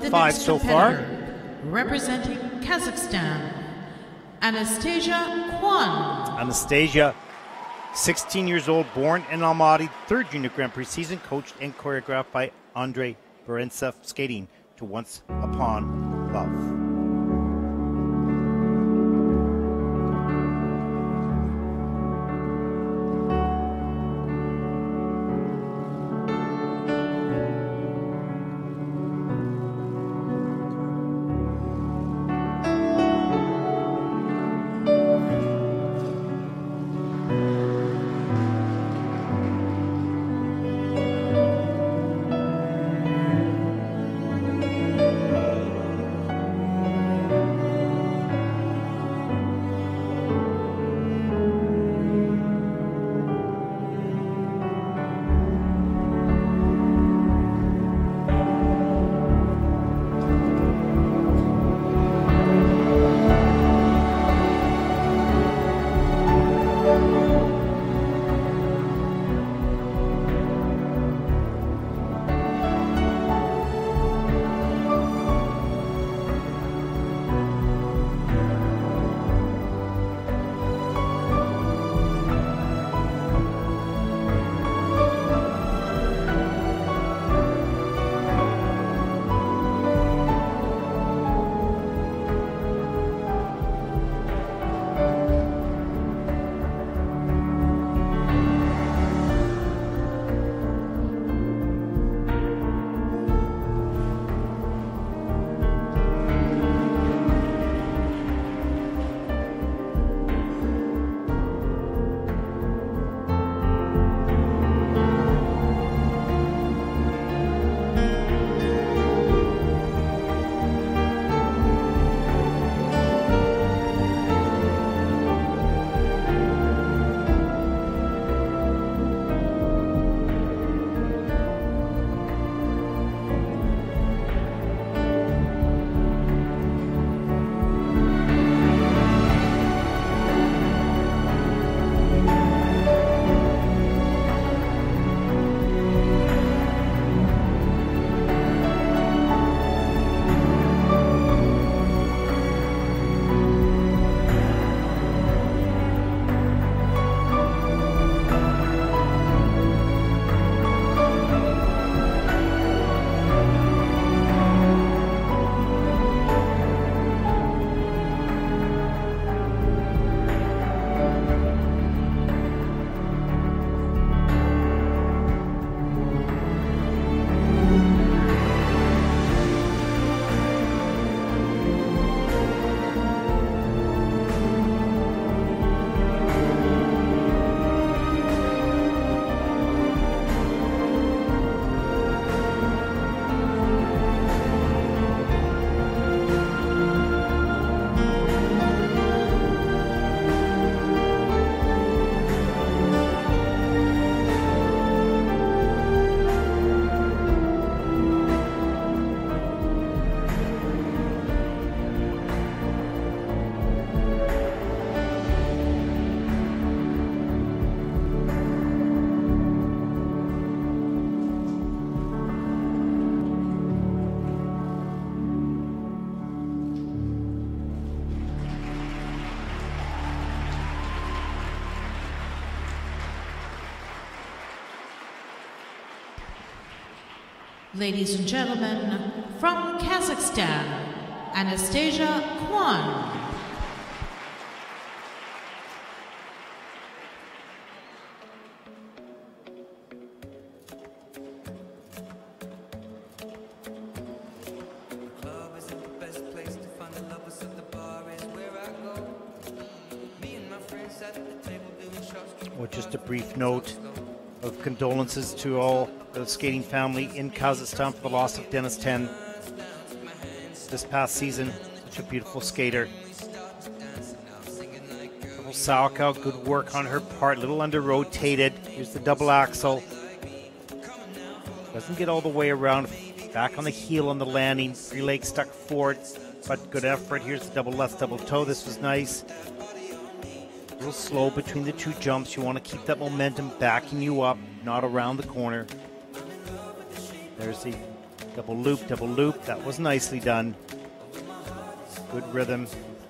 the five so far. Representing Kazakhstan, Anastassiya Khvan. Anastassiya, 16 years old, born in Almaty, third junior Grand Prix season, coached and choreographed by Andrei Berentsev, skating to Once Upon Love. Ladies and gentlemen, from Kazakhstan, Anastassiya Khvan. Club isn't the best place to find the lovers, so the bar is where I go. Me and my friends at the table doing shots. Well, just a brief note of condolences to all the skating family in Kazakhstan for the loss of Dennis Ten this past season. Such a beautiful skater. Little Salchow, good work on her part. Little under rotated. Here's the double Axel. Doesn't get all the way around. Back on the heel on the landing. Three legs stuck forward, but good effort. Here's the double left double toe. This was nice. Little slow between the two jumps. You want to keep that momentum backing you up, not around the corner. There's the Double loop, double loop. That was nicely done. Good rhythm,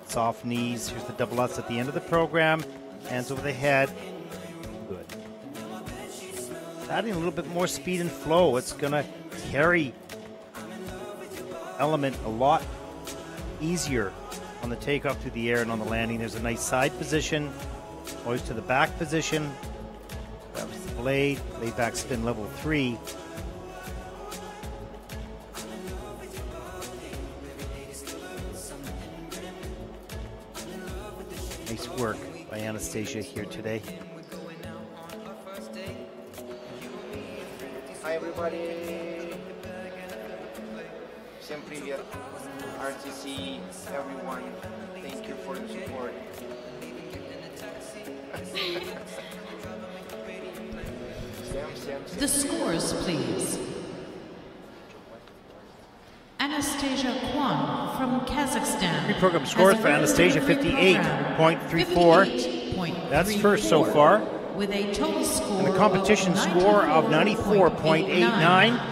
soft knees. Here's the double Lutz at the end of the program. Hands over the head. Good. Adding a little bit more speed and flow. It's going to carry element a lot easier on the takeoff through the air and on the landing. There's a nice side position, always to the back position. That was the blade, layback spin level three. Nice work by Anastassiya here today. Hi everybody! RTC, everyone, thank you for the support. The scores, please. Anastassiya Khvan from Kazakhstan. Three program scores for Anastassiya 58.34. That's first so far. With a total score and a competition of score of 94.89.